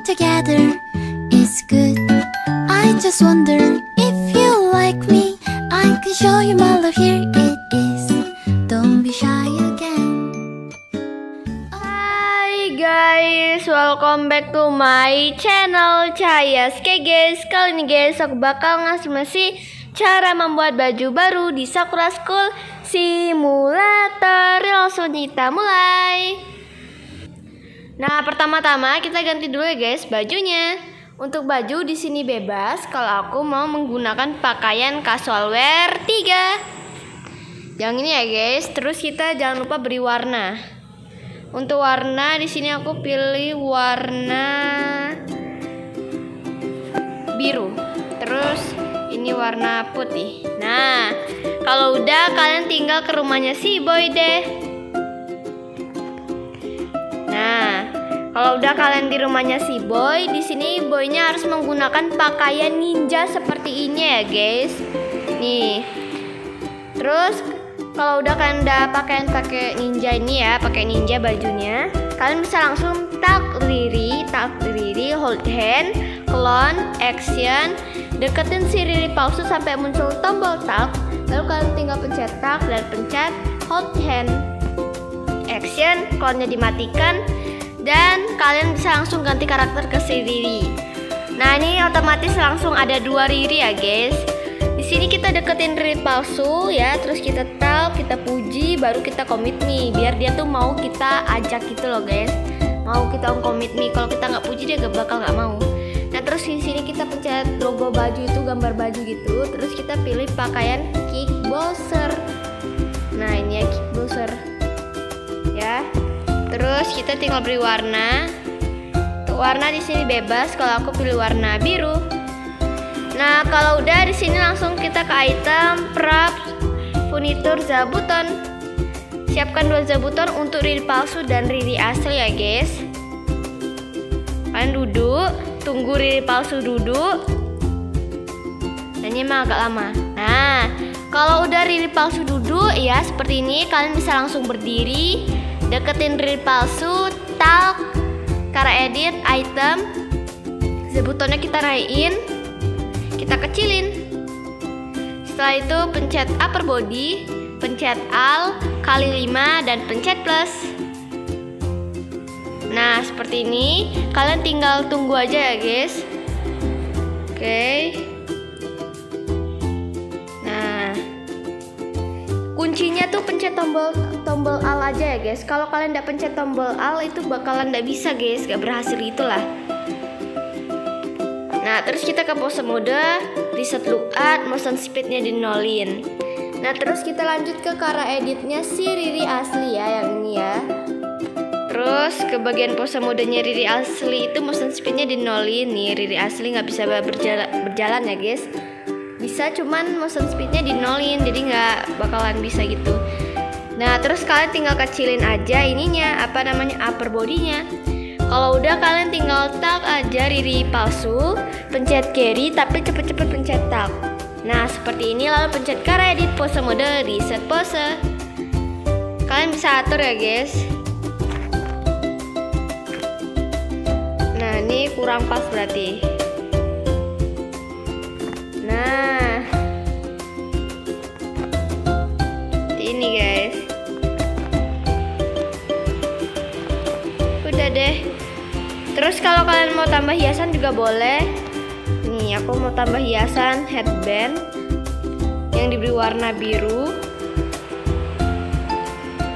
Together is good. I just wonder if you like me. I can show you my love. Here it is. Don't be shy again. Hai guys, welcome back to my channel Cahaya Oke guys, kali ini guys aku bakal ngasih masih cara membuat baju baru di Sakura School Simulator. Langsung kita mulai. Nah, pertama-tama kita ganti dulu ya guys bajunya. Untuk baju di sini bebas kalau aku mau menggunakan pakaian casual wear 3. Yang ini ya guys, terus kita jangan lupa beri warna. Untuk warna di sini aku pilih warna biru. Terus ini warna putih. Nah, kalau udah kalian tinggal ke rumahnya si boy deh. Kalau udah kalian di rumahnya si boy, di sini boynya harus menggunakan pakaian ninja seperti ini ya, guys. Nih. Terus kalau udah kalian udah pakaian pakai ninja ini ya, pakai ninja bajunya, kalian bisa langsung tak riri, tak riri, hold hand, clone, action, deketin si riri palsu sampai muncul tombol tak, lalu kalian tinggal pencet tak dan pencet hold hand action, clone-nya dimatikan dan kalian bisa langsung ganti karakter ke si Riri. Nah, ini otomatis langsung ada dua Riri ya, guys. Di sini kita deketin Riri palsu ya, terus kita tahu, kita puji, baru kita commit me biar dia tuh mau kita ajak gitu loh, guys. Mau kita on commit me. Kalau kita nggak puji dia gak bakal nggak mau. Nah, terus di sini kita pencet logo baju itu, gambar baju gitu, terus kita pilih pakaian kickboxer. Nah, ini ya kickboxer ya terus kita tinggal beri warna. Warna di sini bebas kalau aku pilih warna biru. Nah kalau udah di sini langsung kita ke item props furniture zabuton. Siapkan dua zabuton untuk riri palsu dan riri asli ya guys. Kalian duduk tunggu riri palsu duduk. Dan ini emang agak lama. Nah kalau udah riri palsu duduk ya seperti ini. Kalian bisa langsung berdiri deketin riri palsu talk cara edit item. Sebutonnya kita naikin kita kecilin. Setelah itu pencet upper body pencet alt kali 5 dan pencet plus. Nah seperti ini. Kalian tinggal tunggu aja ya guys. Oke. okay. Tuh pencet tombol tombol al aja ya guys. Kalau kalian tidak pencet tombol al itu bakalan tidak bisa guys, gak berhasil itulah. Nah, terus kita ke pose mode, reset lookup, motion speednya dinolin. Nah, terus kita lanjut ke cara editnya si Riri asli ya, yang ini ya. Terus ke bagian pose modenya Riri asli itu motion speednya dinolin nih. Riri asli nggak bisa berjalan, berjalan ya guys bisa cuman motion speednya di nolin jadi nggak bakalan bisa gitu. Nah terus kalian tinggal kecilin aja ininya apa namanya upper bodinya kalau udah kalian tinggal tag aja riri palsu pencet carry tapi cepet-cepet pencet tag nah seperti ini lalu pencet cara edit pose mode reset pose. Kalian bisa atur ya guys. Nah ini kurang pas berarti Terus kalau kalian mau tambah hiasan juga boleh. Nih, aku mau tambah hiasan headband yang diberi warna biru.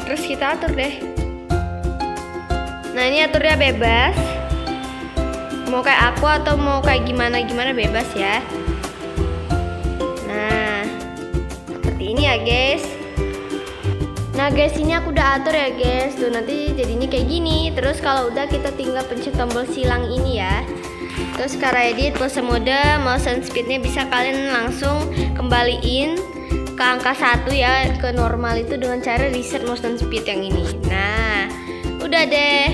Terus kita atur deh. Nah, ini aturnya bebas. Mau kayak aku atau mau kayak gimana gimana bebas ya. Nah, seperti ini ya guys. Nah guys, ini aku udah atur ya guys. Tuh nanti jadinya kayak gini. Terus kalau udah kita tinggal pencet tombol silang ini ya. Terus cara edit pose mode, motion speednya bisa kalian langsung kembaliin ke angka satu ya ke normal itu dengan cara reset motion speed yang ini. Nah, udah deh.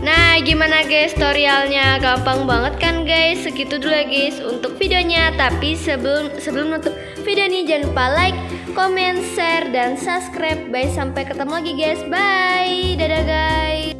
Nah, gimana guys tutorialnya? Gampang banget kan guys? Segitu dulu ya guys untuk videonya. Tapi sebelum sebelum nutup video ini jangan lupa like, comment, share, dan subscribe. Bye, sampai ketemu lagi guys. Bye. Dadah guys.